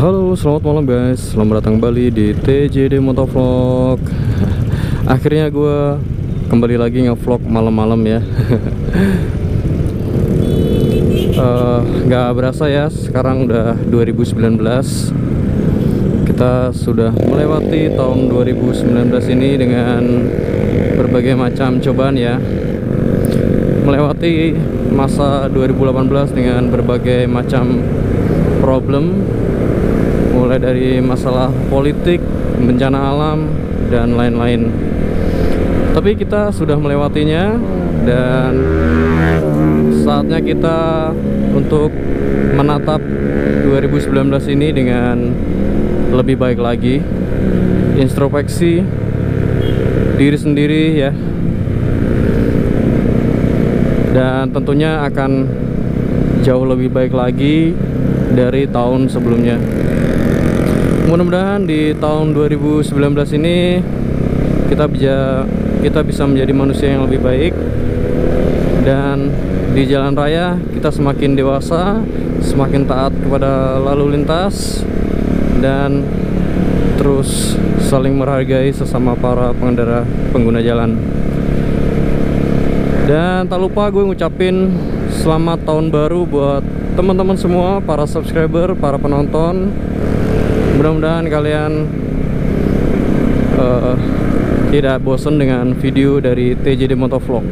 Halo, selamat malam guys. Selamat datang kembali di TJD Motovlog. Akhirnya gue kembali lagi nge-vlog malam-malam ya. Nggak berasa ya, sekarang udah 2019. Kita sudah melewati tahun 2019 ini dengan berbagai macam cobaan ya. Melewati masa 2018 dengan berbagai macam problem mulai dari masalah politik, bencana alam, dan lain-lain. Tapi kita sudah melewatinya dan saatnya kita untuk menatap 2019 ini dengan lebih baik lagi. Introspeksi diri sendiri ya. Dan tentunya akan jauh lebih baik lagi dari tahun sebelumnya mudah-mudahan di tahun 2019 ini kita bisa kita bisa menjadi manusia yang lebih baik. Dan di jalan raya kita semakin dewasa semakin taat kepada lalu lintas dan terus saling menghargai sesama para pengendara pengguna jalan. Dan tak lupa gue ngucapin selamat tahun baru buat teman-teman semua para subscriber para penonton mudah-mudahan kalian uh, tidak bosan dengan video dari TJD Motovlog.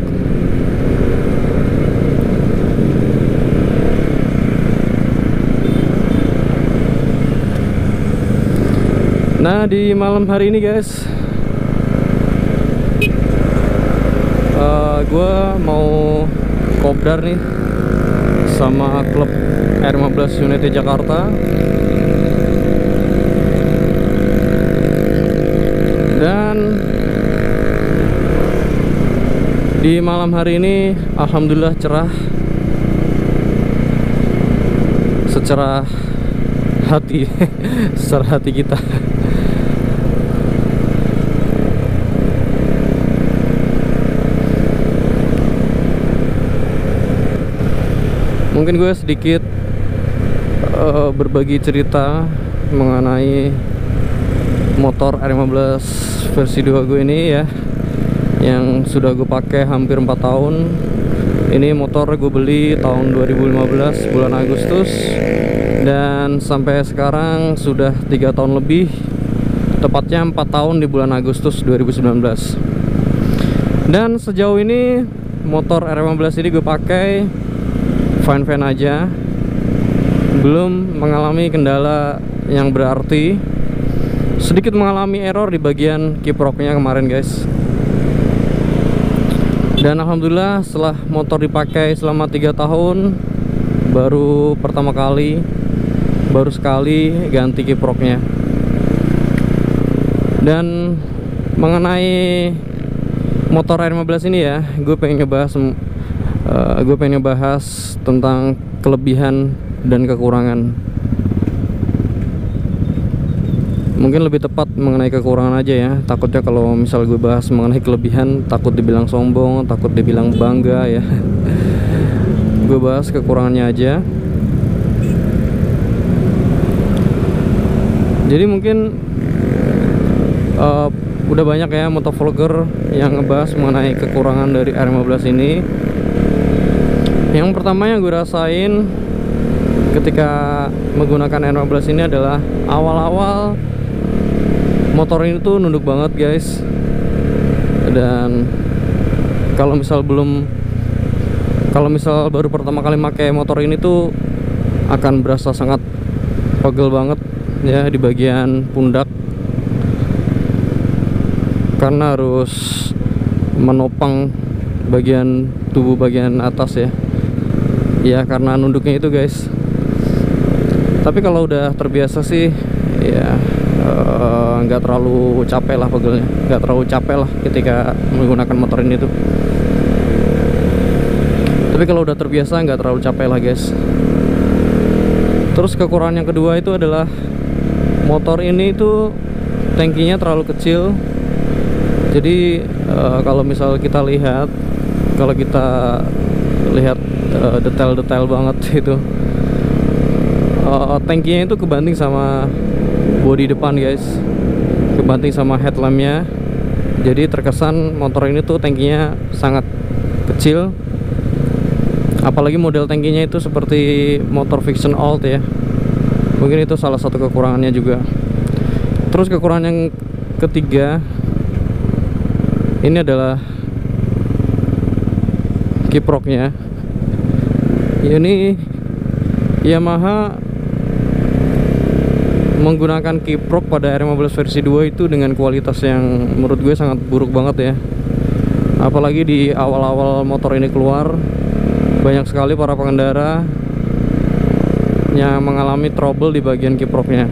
Nah di malam hari ini guys uh, gue mau kopdar nih sama klub R15 United Jakarta dan di malam hari ini alhamdulillah cerah. Secara hati secara hati kita. Mungkin gue sedikit uh, berbagi cerita mengenai motor R15 versi 2 gue ini ya yang sudah gue pakai hampir 4 tahun. Ini motor gue beli tahun 2015 bulan Agustus. Dan sampai sekarang sudah tiga tahun lebih. Tepatnya 4 tahun di bulan Agustus 2019 dan sejauh ini motor R15 ini gue pakai fine-fine aja. Belum mengalami kendala yang berarti. Sedikit mengalami error di bagian kiproknya kemarin guys dan alhamdulillah setelah motor dipakai selama tiga tahun baru pertama kali baru sekali ganti kiproknya. Dan mengenai motor R15 ini ya gue pengen ngebahas uh, gue pengen ngebahas tentang kelebihan dan kekurangan mungkin lebih tepat mengenai kekurangan aja ya. Takutnya kalau misal gue bahas mengenai kelebihan takut dibilang sombong takut dibilang bangga ya. Gue bahas kekurangannya aja. Jadi mungkin uh, udah banyak ya motovlogger yang ngebahas mengenai kekurangan dari R15 ini. Yang pertama yang gue rasain ketika menggunakan R15 ini adalah awal-awal motor ini tuh nunduk banget guys. Dan kalau misal belum kalau misal baru pertama kali pakai motor ini tuh akan berasa sangat pegel banget ya di bagian pundak. Karena harus menopang bagian tubuh bagian atas ya. Ya karena nunduknya itu guys. Tapi kalau udah terbiasa sih ya nggak uh, terlalu capek lah pegelnya. Nggak terlalu capek lah ketika menggunakan motor ini tuh. Tapi kalau udah terbiasa nggak terlalu capek lah guys. Terus kekurangan yang kedua itu adalah motor ini tuh tankinya terlalu kecil. Jadi uh, kalau misal kita lihat kalau kita lihat eh, detail-detail uh, banget itu uh, tankinya itu kebanting sama bodi depan guys. Kebanting sama headlampnya. Jadi terkesan motor ini tuh tankinya sangat kecil. Apalagi model tankinya itu seperti motor fiction alt ya. Mungkin itu salah satu kekurangannya juga. Terus kekurangan yang ketiga ini adalah kiproknya. Ini Yamaha menggunakan kiprok pada R15 versi 2 itu dengan kualitas yang menurut gue sangat buruk banget ya. Apalagi di awal-awal motor ini keluar banyak sekali para pengendara yang mengalami trouble di bagian kiproknya.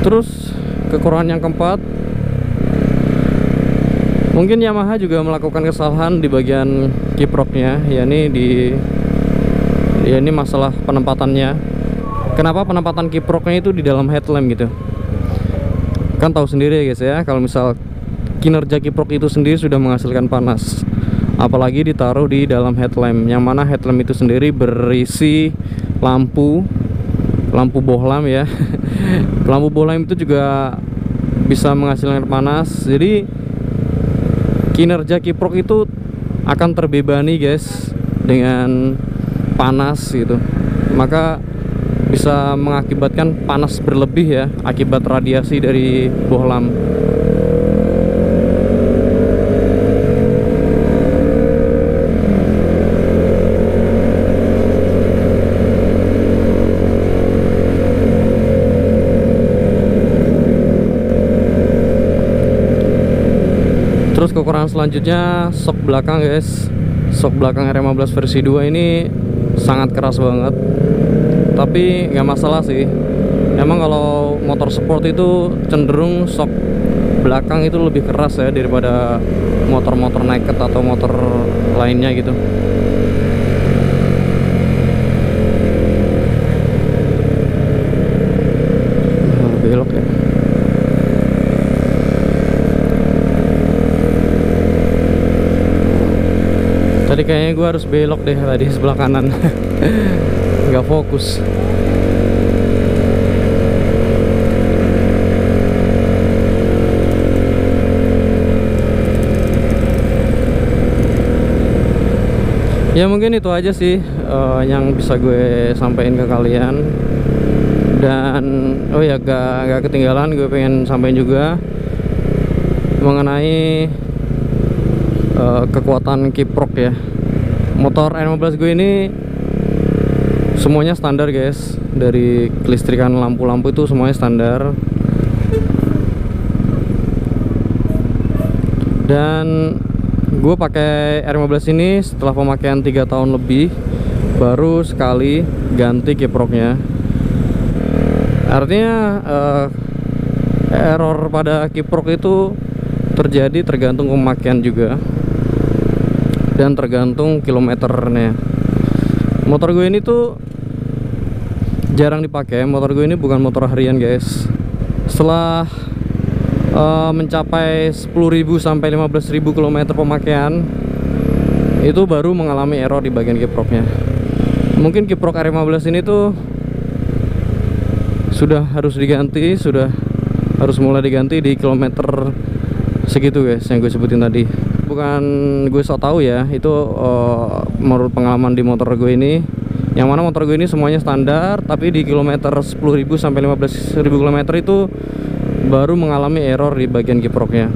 Terus kekurangan yang keempat mungkin Yamaha juga melakukan kesalahan di bagian kiproknya yakni di ya ini masalah penempatannya. Kenapa penempatan kiproknya itu di dalam headlamp gitu? Kan tahu sendiri ya guys ya kalau misal kinerja kiprok itu sendiri sudah menghasilkan panas apalagi ditaruh di dalam headlamp yang mana headlamp itu sendiri berisi lampu lampu bohlam ya. Lampu bohlam itu juga bisa menghasilkan panas jadi kinerja kiprok itu akan terbebani guys dengan panas gitu. Maka bisa mengakibatkan panas berlebih ya akibat radiasi dari bohlam terus kekurangan selanjutnya sok belakang guys. Sok belakang R15 versi 2 ini sangat keras banget. Tapi nggak masalah sih. Emang kalau motor sport itu cenderung sok belakang itu lebih keras ya daripada motor-motor naked atau motor lainnya gitu Nah, belok ya tadi kayaknya gue harus belok deh tadi sebelah kanan. Nggak fokus. Ya mungkin itu aja sih uh, yang bisa gue sampaikan ke kalian. Dan oh ya gak, gak ketinggalan gue pengen sampaikan juga mengenai uh, kekuatan kiprok ya. Motor R15 gue ini semuanya standar guys. Dari kelistrikan lampu-lampu itu semuanya standar. Dan gue pakai R15 ini setelah pemakaian 3 tahun lebih baru sekali ganti kiproknya. Artinya uh, error pada kiprok itu terjadi tergantung pemakaian juga dan tergantung kilometernya. Motor gue ini tuh jarang dipakai. Motor gue ini bukan motor harian guys. Setelah uh, mencapai 10.000 sampai 15.000 km pemakaian itu baru mengalami error di bagian kiproknya. Mungkin kiprok R15 ini tuh sudah harus diganti sudah harus mulai diganti di kilometer segitu guys yang gue sebutin tadi. Bukan gue so tau ya itu uh, menurut pengalaman di motor gue ini yang mana motor gue ini semuanya standar tapi di kilometer 10.000 sampai 15.000 km itu baru mengalami error di bagian kiproknya.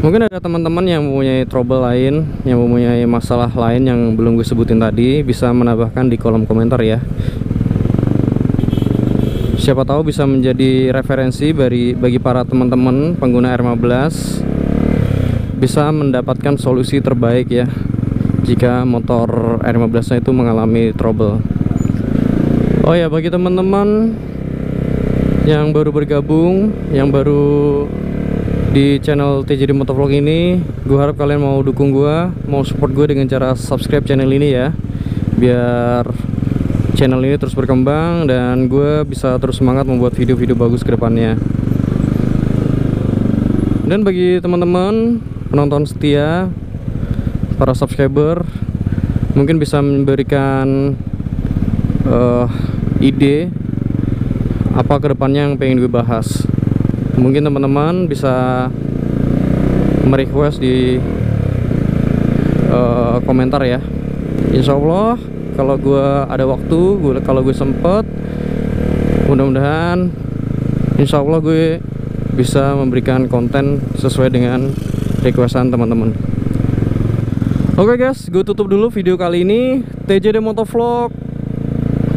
Mungkin ada teman-teman yang mempunyai trouble lain yang mempunyai masalah lain yang belum gue sebutin tadi bisa menambahkan di kolom komentar ya siapa tahu bisa menjadi referensi bagi bagi para teman-teman pengguna R15 bisa mendapatkan solusi terbaik ya jika motor R15 nya itu mengalami trouble. Oh ya bagi teman-teman yang baru bergabung yang baru di channel TJD Motovlog ini gue harap kalian mau dukung gue mau support gue dengan cara subscribe channel ini ya biar channel ini terus berkembang dan gue bisa terus semangat membuat video-video bagus ke depannya. Dan bagi teman-teman penonton setia para subscriber mungkin bisa memberikan uh, ide apa ke depannya yang pengen gue bahas. Mungkin teman-teman bisa merequest di uh, komentar ya. Insya Allah kalau gue ada waktu gue kalau gue sempet mudah-mudahan Insya Allah gue bisa memberikan konten sesuai dengan requestan teman-teman. Oke okay guys, gue tutup dulu video kali ini. TJD Motovlog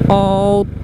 out